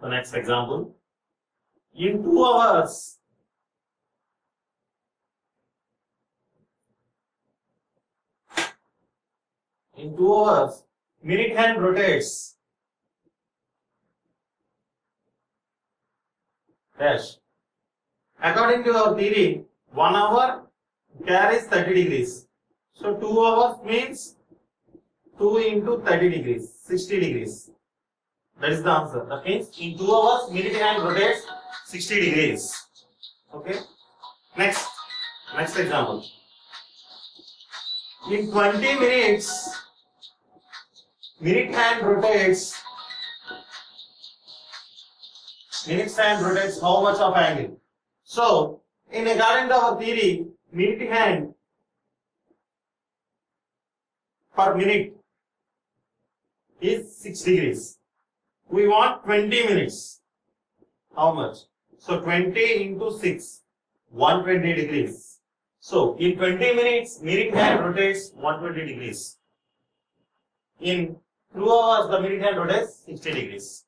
The next example. In two hours, in two hours, minute hand rotates dash. According to our theory, one hour carries 30 degrees. So two hours means 2 into 30 degrees, 60 degrees. That is the answer. That means in 2 hours, minute hand rotates 60 degrees. Okay. Next, next example. In 20 minutes, minute hand rotates, minute hand rotates how much of angle? So, in according to our theory, minute hand per minute is 6 degrees. We want 20 minutes. How much? So 20 into 6, 120 degrees. So in 20 minutes, minute hand rotates 120 degrees. In 2 hours, the minute hand rotates 60 degrees.